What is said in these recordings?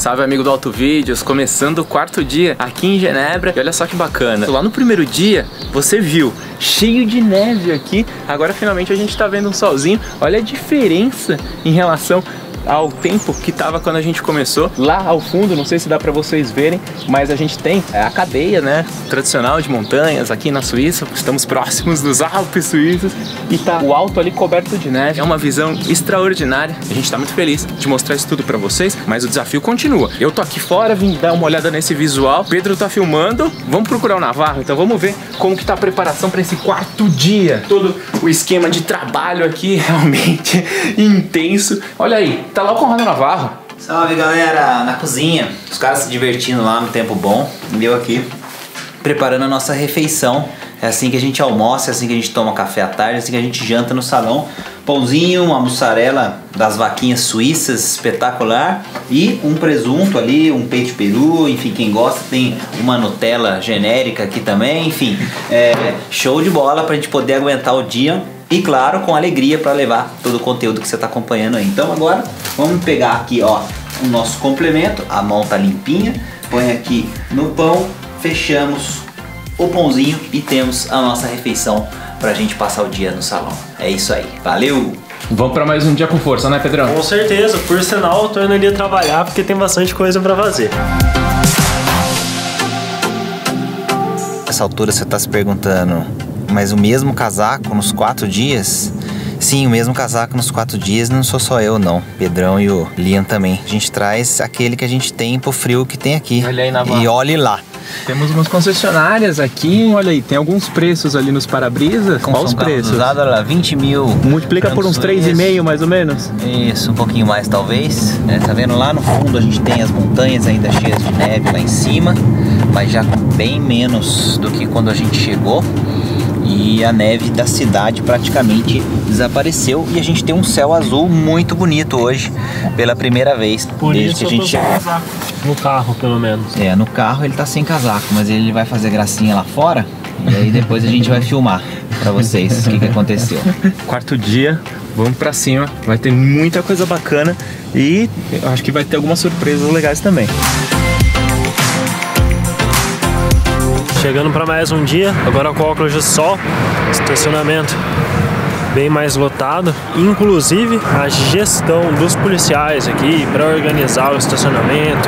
Salve amigo do Auto Vídeos, começando o quarto dia aqui em Genebra. E olha só que bacana. Lá no primeiro dia, você viu cheio de neve aqui. Agora finalmente a gente tá vendo um solzinho. Olha a diferença em relação ao tempo que estava quando a gente começou. Lá ao fundo, não sei se dá para vocês verem, mas a gente tem é, a cadeia, né, tradicional de montanhas aqui na Suíça. Estamos próximos dos Alpes suíços e tá o alto ali coberto de neve. É uma visão extraordinária. A gente está muito feliz de mostrar isso tudo para vocês, mas o desafio continua. Eu tô aqui fora, vim dar uma olhada nesse visual. Pedro tá filmando. Vamos procurar o Navarro, então vamos ver como que tá a preparação para esse quarto dia. Todo o esquema de trabalho aqui realmente intenso. Olha aí, tá lá o Conrado Navarro. Salve galera, na cozinha, os caras se divertindo lá no tempo bom, e eu aqui preparando a nossa refeição. É assim que a gente almoça, é assim que a gente toma café à tarde, é assim que a gente janta no salão. Pãozinho, uma mussarela das vaquinhas suíças, espetacular. E um presunto ali, um peito peru, enfim, quem gosta tem uma Nutella genérica aqui também, enfim. É, show de bola pra gente poder aguentar o dia e claro, com alegria para levar todo o conteúdo que você está acompanhando aí. Então agora vamos pegar aqui ó, o nosso complemento, a mão tá limpinha, põe aqui no pão, fechamos o pãozinho e temos a nossa refeição para a gente passar o dia no salão. É isso aí, valeu! Vamos para mais um dia com força, né, Pedrão? Com certeza, por sinal, eu tô indo ali trabalhar porque tem bastante coisa para fazer. Nessa altura você está se perguntando, mas o mesmo casaco nos quatro dias? Sim, o mesmo casaco nos quatro dias não sou só eu, não. Pedrão e o Liam também. A gente traz aquele que a gente tem pro frio que tem aqui. Olha aí na E olhe lá. Temos umas concessionárias aqui, olha aí, tem alguns preços ali nos para-brisa. Qual os preços? Usado, olha lá, 20 mil. Multiplica por uns francos 3,5 mais ou menos. Isso, um pouquinho mais talvez. É, tá vendo lá no fundo a gente tem as montanhas ainda cheias de neve lá em cima, mas já bem menos do que quando a gente chegou. E a neve da cidade praticamente desapareceu e a gente tem um céu azul muito bonito hoje, pela primeira vez Por desde isso que a eu gente tô chegou. sem casaco. No carro, pelo menos. É, no carro ele tá sem casaco, mas ele vai fazer gracinha lá fora e aí depois a gente vai filmar pra vocês o que, que aconteceu. Quarto dia, vamos pra cima. Vai ter muita coisa bacana e eu acho que vai ter algumas surpresas legais também. Chegando para mais um dia, agora com óculos de sol, estacionamento bem mais lotado. Inclusive, a gestão dos policiais aqui para organizar o estacionamento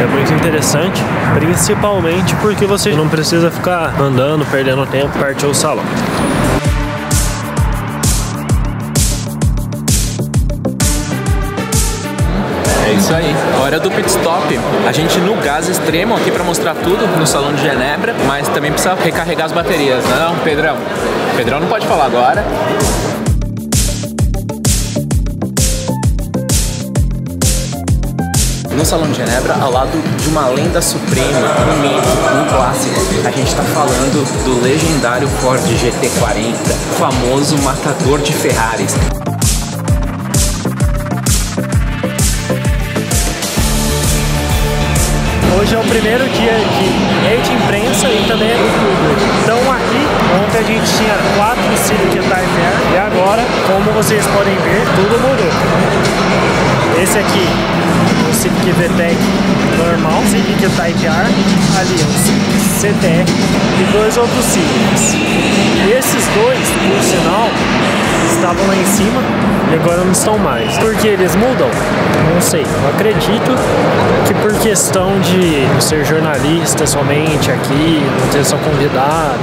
é muito interessante, principalmente porque você não precisa ficar andando, perdendo tempo, perto do salão. Isso aí. Hora do pit stop. A gente no gás extremo aqui pra mostrar tudo no salão de Genebra, mas também precisa recarregar as baterias, não, é não Pedrão? Pedrão não pode falar agora. No Salão de Genebra, ao lado de uma lenda suprema, um mito, um clássico, a gente está falando do legendário Ford GT40, famoso matador de Ferraris. Hoje é o primeiro dia de meio de imprensa e também é do público. Então aqui, ontem a gente tinha quatro Civic Type R e agora, como vocês podem ver, tudo mudou. Esse aqui, o VTEC normal, Civic Type R, ali o CTR e dois outros Civics. E esses dois, por sinal, estavam lá em cima e agora não estão mais. Por que eles mudam? Não sei. Eu acredito que por questão de ser jornalista somente aqui, não ter só convidado,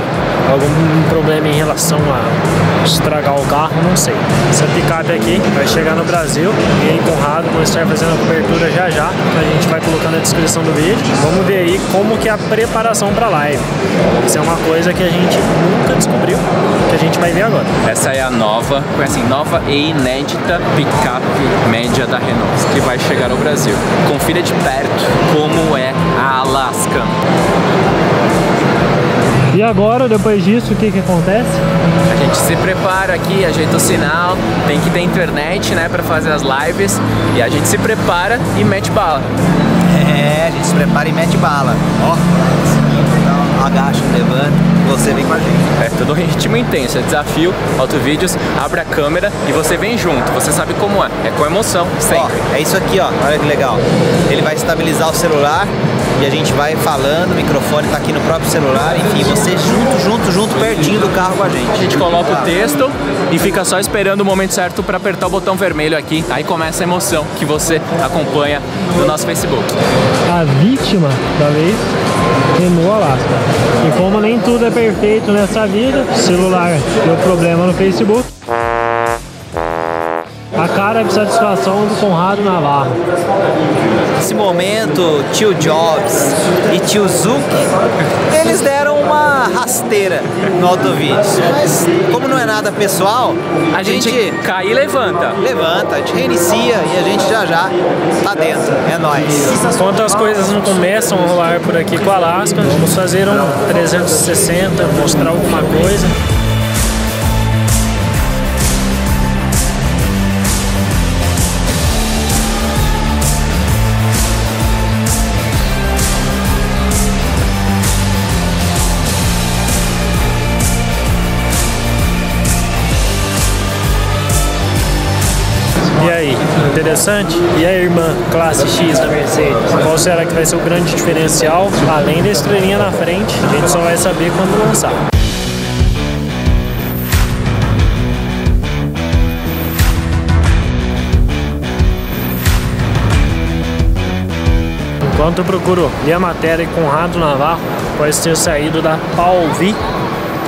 algum problema em relação a estragar o carro, não sei. Essa picape aqui vai chegar no Brasil e em Conrado vão estar fazendo a cobertura já já. A gente vai colocar na descrição do vídeo. Vamos ver aí como que é a preparação para live. Isso é uma coisa que a gente nunca descobriu, que a gente vai ver agora. Essa é a nova, assim, nova e inédita picape média da Renault, que vai chegar ao Brasil. Confira de perto como é a Alaska. E agora, depois disso, o que que acontece? A gente se prepara aqui, ajeita o sinal, tem que ter internet, né, para fazer as lives, e a gente se prepara e mete bala. É, a gente se prepara e mete bala. Ó, então, agacha, levanta. você vem com a gente. É tudo um ritmo intenso, é desafio, auto vídeos, abre a câmera e você vem junto. Você sabe como é, é com emoção, Ó, sempre. é isso aqui, ó. Olha que legal. Ele vai estabilizar o celular e a gente vai falando, o microfone tá aqui no próprio celular, enfim, você junto, junto, junto, pertinho do carro com a gente. A gente coloca o texto e fica só esperando o momento certo para apertar o botão vermelho aqui. Aí começa a emoção que você acompanha no nosso Facebook. A vítima da vez, Renault Alaska. E como nem tudo é perfeito nessa vida, o celular deu problema no Facebook. A cara de satisfação do Conrado Navarro. Nesse momento, tio Jobs e tio Zuck, eles deram uma rasteira no autovídeos. Mas como não é nada pessoal, A gente cai e levanta. levanta, a gente reinicia e a gente já já tá dentro. É nóis. Enquanto as coisas não começam a rolar por aqui com a Alaska, vamos fazer um 360, mostrar alguma coisa. Aí, interessante? E a irmã classe X da Mercedes? Qual será que vai ser o grande diferencial? Além da estrelinha na frente, a gente só vai saber quando lançar. Enquanto eu procuro a matéria com Conrado Navarro, pode ter saído da Palvi,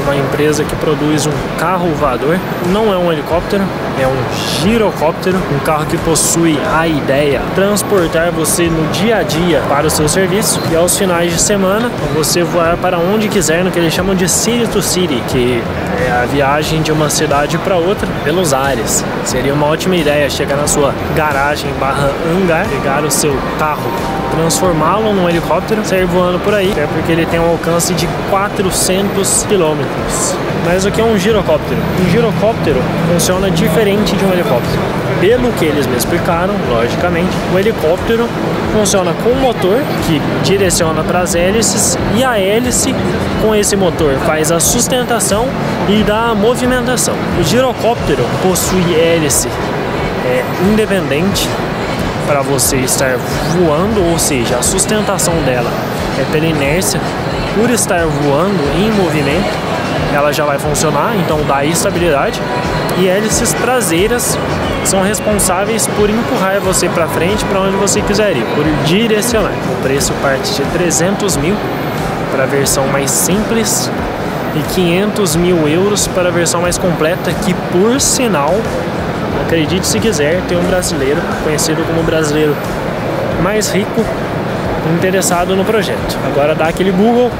uma empresa que produz um carro voador. Não é um helicóptero, é um girocóptero, um carro que possui a ideia de transportar você no dia a dia para o seu serviço e aos finais de semana você voar para onde quiser no que eles chamam de City to City, que é a viagem de uma cidade para outra pelos ares. Seria uma ótima ideia chegar na sua garagem barra hangar, pegar o seu carro, transformá-lo num helicóptero, sair voando por aí, até porque ele tem um alcance de 400 quilômetros. Mas o que é um girocóptero? Um girocóptero funciona diferente de um helicóptero. Pelo que eles me explicaram, logicamente, o helicóptero funciona com um motor que direciona para as hélices e a hélice com esse motor faz a sustentação e dá a movimentação. O girocóptero possui hélice é, independente para você estar voando, ou seja, a sustentação dela é pela inércia, por estar voando em movimento, ela já vai funcionar, então dá estabilidade. E hélices traseiras são responsáveis por empurrar você para frente para onde você quiser ir, por direcionar. O preço parte de 300 mil para a versão mais simples e 500 mil euros para a versão mais completa, que por sinal Acredite se quiser, tem um brasileiro, conhecido como o brasileiro mais rico, interessado no projeto. Agora dá aquele Google,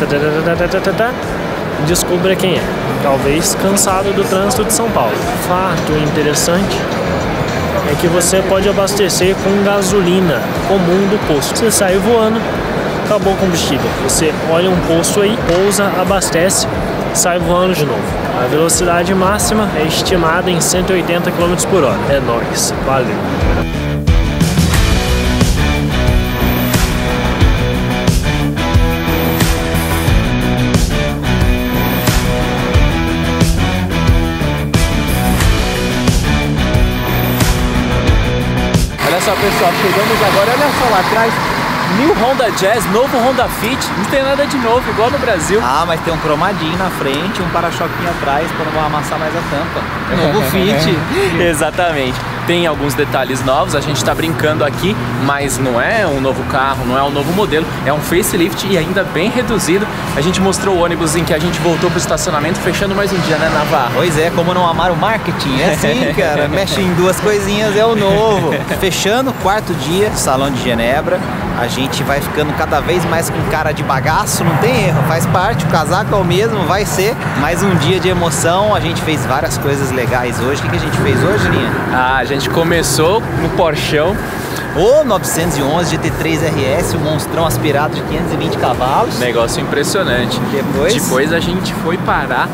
tá, tá, tá, tá, descubra quem é. Talvez cansado do trânsito de São Paulo. Fato interessante é que você pode abastecer com gasolina comum do posto. Você sai voando, acabou o combustível. Você olha um posto aí, pousa, abastece, sai voando de novo. A velocidade máxima é estimada em 180 km por hora. É nóis, valeu. Olha só, pessoal, chegamos agora, olha só lá atrás, New Honda Jazz, novo Honda Fit, não tem nada de novo, igual no Brasil. Ah, mas tem um cromadinho na frente, um para-choquinho atrás para não amassar mais a tampa. Novo Fit. Exatamente. Tem alguns detalhes novos, a gente tá brincando aqui, mas não é um novo carro, não é um novo modelo, é um facelift e ainda bem reduzido. A gente mostrou o ônibus em que a gente voltou pro estacionamento, fechando mais um dia, né, Navarro? Pois é, como não amar o marketing? É assim, cara. Mexe em duas coisinhas, é o novo. Fechando o quarto dia Salão de Genebra, a gente vai ficando cada vez mais com cara de bagaço, não tem erro, faz parte, o casaco é o mesmo, vai ser mais um dia de emoção. A gente fez várias coisas legais hoje. O que, que a gente fez hoje, Linha? Ah, a gente começou no Porchão, O 911 GT3 RS, o monstrão aspirado de 520 cavalos. negócio impressionante. Depois? Depois a gente foi parar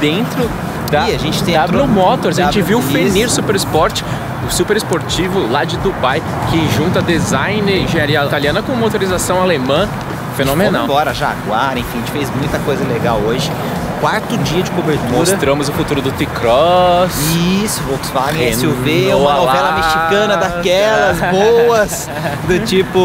dentro da Ih, a gente tem W Motors, a gente W- viu o Fenir. Super Sport, o super esportivo lá de Dubai, que junta design e engenharia italiana com motorização alemã. Fenomenal. Vamos embora, Jaguar, enfim, a gente fez muita coisa legal hoje. Quarto dia de cobertura. Mostramos o futuro do T-Cross. Isso, Volkswagen SUV, uma novela mexicana daquelas boas, do tipo,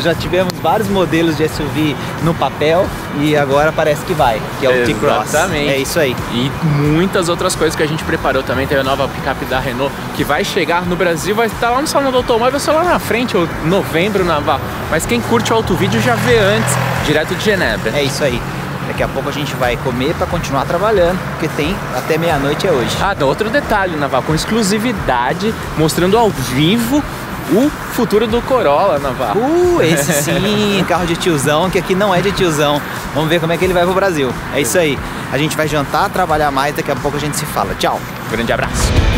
já tivemos vários modelos de SUV no papel e agora parece que vai, que é o T-Cross. Exatamente. É isso aí. E muitas outras coisas que a gente preparou também. Tem a nova picape da Renault que vai chegar no Brasil, vai estar lá no Salão do Automóvel, só lá na frente, ou novembro, Naval. Mas quem curte o auto vídeo já vê antes, direto de Genebra. É isso aí. Daqui a pouco a gente vai comer para continuar trabalhando, porque tem até meia-noite é hoje. Ah, dá outro detalhe, Naval, com exclusividade, mostrando ao vivo o futuro do Corolla, Naval. Uh, esse sim, carro de tiozão, que aqui não é de tiozão. Vamos ver como é que ele vai pro Brasil. É isso aí. A gente vai jantar, trabalhar mais, daqui a pouco a gente se fala. Tchau. Grande abraço.